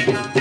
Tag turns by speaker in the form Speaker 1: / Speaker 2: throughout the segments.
Speaker 1: Thank you.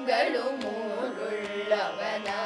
Speaker 1: Mangalumurullavana